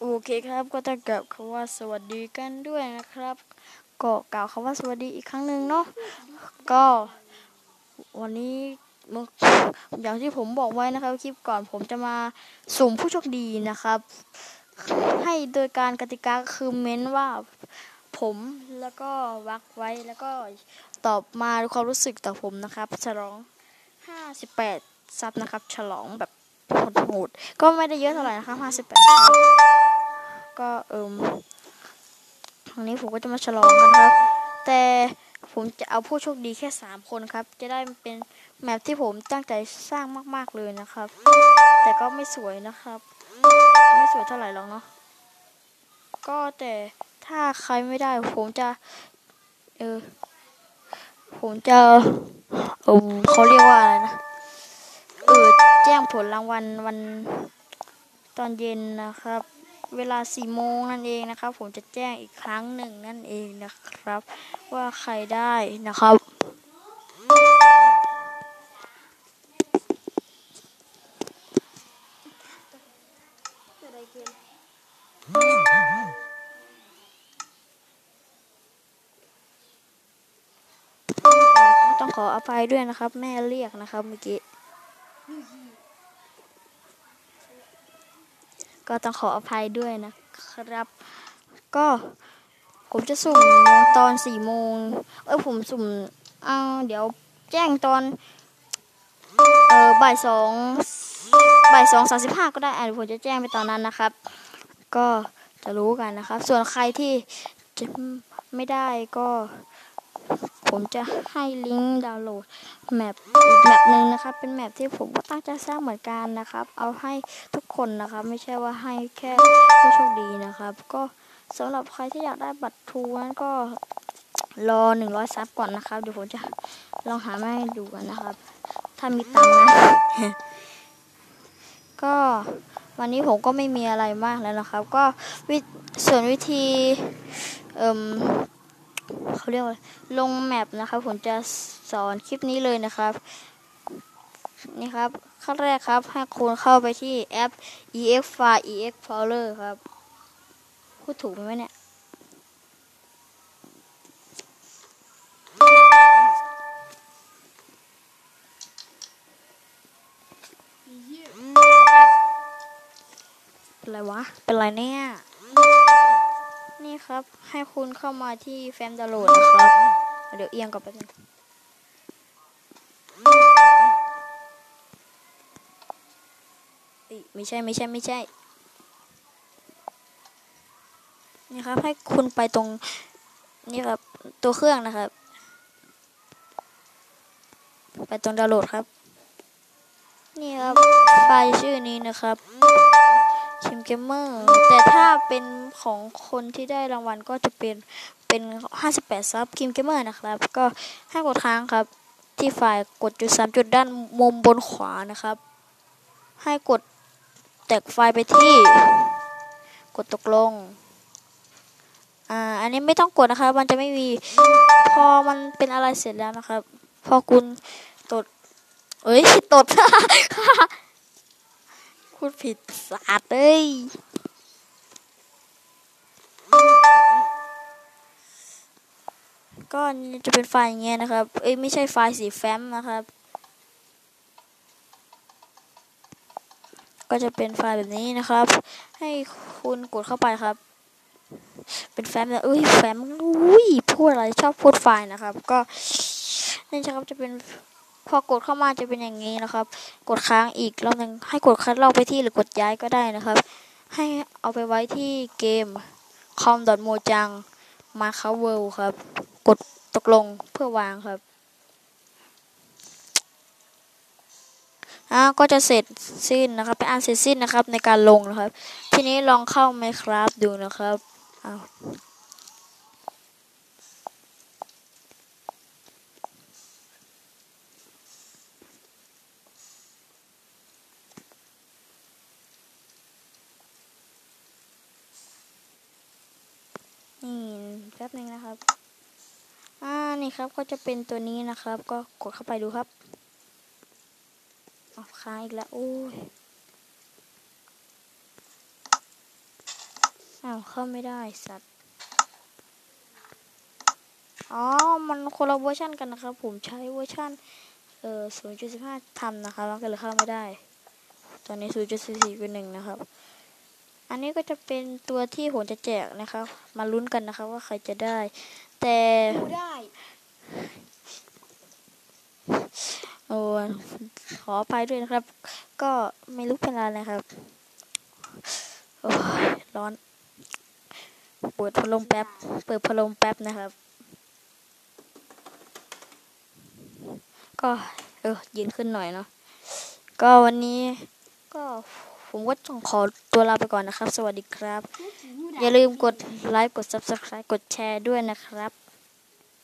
โอเคครับก็ต้องกล่าวคำว่าสวัสดีกันด้วยนะครับ ก็กล่าวคำว่าสวัสดีอีกครั้งหนึ่งเนาะก็ วันนี้อย่างที่ผมบอกไว้นะครับคลิปก่อนผมจะมาสุ่มผู้โชคดีนะครับ ให้โดยการกติกาคือเม้นว่าผมแล้วก็วักไว้แล้วก็ตอบมาด้วยความรู้สึกต่อผมนะครับ ฉลอง 58 ซับนะครับ ฉลองแบบ โหดๆก็ไม่ได้เยอะเท่าไหร่นะครับ58ซับก็เอิมวันนี้ผมก็จะมาฉลองกันครับ แต่ผมจะเอาผู้โชคดีแค่3คนครับ จะได้เป็นแมปที่ผมตั้งใจสร้างมาก ๆเลยนะครับ แต่ก็ไม่สวยนะครับ ไม่สวยเท่าไหร่หรอกเนาะก็แต่ถ้าใครไม่ได้ ผมจะ เออ ผมจะเออเขาเรียกว่าอะไรนะ เออแจ้งผลรางวัลวันตอนเย็นนะครับ เวลาสี่โมงนั่นเองนะครับ ผมจะแจ้งอีกครั้งหนึ่งนั่นเองนะครับ ว่าใครได้นะครับต้องขออภัยด้วยนะครับ แม่เรียกนะครับเมื่อกี้ ก็ต้องขออภัยด้วยนะครับ ก็ผมจะสุ่มตอนสี่โมง เอ้ยผมสุ่มเอาเดี๋ยวแจ้งตอน เออบ่ายสองบ่ายสองสามสิบห้าก็ได้อะผมจะแจ้งไปตอนนั้นนะครับ ก็จะรู้กันนะครับ ส่วนใครที่จะไม่ได้ก็ ผมจะให้ลิงก์ดาวน์โหลด map อีก map หนึ่งนะครับ เป็น map ที่ผมก็ตั้งใจสร้างเหมือนกันนะครับ เอาให้ทุกคนนะครับ ไม่ใช่ว่าให้แค่ผู้โชคดีนะครับ ก็สำหรับใครที่อยากได้บัตรทรูนั้นก็รอหนึ่งร้อย sub ก่อนนะครับ เดี๋ยวผมจะลองหามาให้ดูกันนะครับ ถ้ามีตังค์นะ ก็วันนี้ผมก็ไม่มีอะไรมากแล้วนะครับ ก็วิส่วนวิธีเอ่ม เขาเรียกว่าลงแมปนะครับ ผมจะสอนคลิปนี้เลยนะครับนี่ครับขั้นแรกครับให้คุณเข้าไปที่แอป EX File EX Fowler ครับ พูดถูกไหมเนี่ยเป็นไรวะ เป็นไรเนี่ย นี่ครับ ให้คุณเข้ามาที่แฟ้มดาวโหลดนะครับ เดี๋ยวเอียงกับไปบนึงเอ้ยไม่ใช่ไม่ใช่ไม่ใช่ นี่ครับ ให้คุณไปตรง นี่ครับ ตัวเครื่องนะครับ ไปตรงดาวโหลดครับ นี่ครับไฟล์ชื่อนี้นะครับ Kim Gamer แต่ถ้าเป็นของคนที่ได้รางวัลก็จะเป็นเป็น 58 sub Kim Gamer นะครับ ก็ให้กดค้างครับ ที่ไฟล์กดจุดสามจุดด้านมุมบนขวานะครับ ให้กดแตกไฟล์ไปที่ กดตกลงอ่าอันนี้ไม่ต้องกดนะครับ มันจะไม่มีพอมันเป็นอะไรเสร็จแล้วนะครับ พอคุณ เอ้ยตดพูดผิดสาดเอ้ยก็จะเป็นไฟล์อย่างเงี้ยนะครับ เอ้ยไม่ใช่ไฟล์สีแฟ้มนะครับ ก็จะเป็นไฟล์แบบนี้นะครับ ให้คุณกดเข้าไปครับ เป็นแฟ้มแบบเอ้ยแฟ้มอุ้ยพูดอะไรชอบพูดไฟล์นะครับ ก็นี่นะครับจะเป็น พอกดเข้ามาจะเป็นอย่างนี้นะครับ กดค้างอีกรอบหนึงให้กดคัดลอกไปที่หรือกดย้ายก็ได้นะครับ ให้เอาไปไว้ที่เกม com.mojang m a c a w o r l d ครับ กดตกลงเพื่อวางครับอ่าก็จะเสร็จสิ้นนะครับเป็นอันเสร็จสิ้นนะครับในการลงนะครับ ทีนี้ลองเข้า Minecraft ดูนะครับอ้าว นี่แป๊บนึงนะครับ อ่า นี่ครับก็จะเป็นตัวนี้นะครับ ก็กดเข้าไปดูครับออค้างอีกแล้ว โอ้ย อ้าว เข้าไม่ได้สัตว์ อ๋อ มันคนละเวอร์ชันกันนะครับ ผมใช้เวอร์ชันเอ่อ0.15ทำนะครับแล้วก็เลยเข้าไม่ได้ ตอนนี้ 0.44เป็นหนึ่งนะครับ อันนี้ก็จะเป็นตัวที่ผมจะแจกนะครับ มาลุ้นกันนะครับว่าใครจะได้ แต่กูได้โอ้ขออภัยด้วยนะครับ ก็ไม่รู้เป็นอะไรนะครับ โอ้ยร้อนเปิดพัดลมแป๊บ เปิดพัดลมแป๊บนะครับ ก็ เออยืนขึ้นหน่อยเนาะก็วันนี้ก็ ผมก็ต้องขอตัวลาไปก่อนนะครับ สวัสดีครับ อย่าลืมกดไลค์กด subscribe กดแชร์ด้วยนะครับ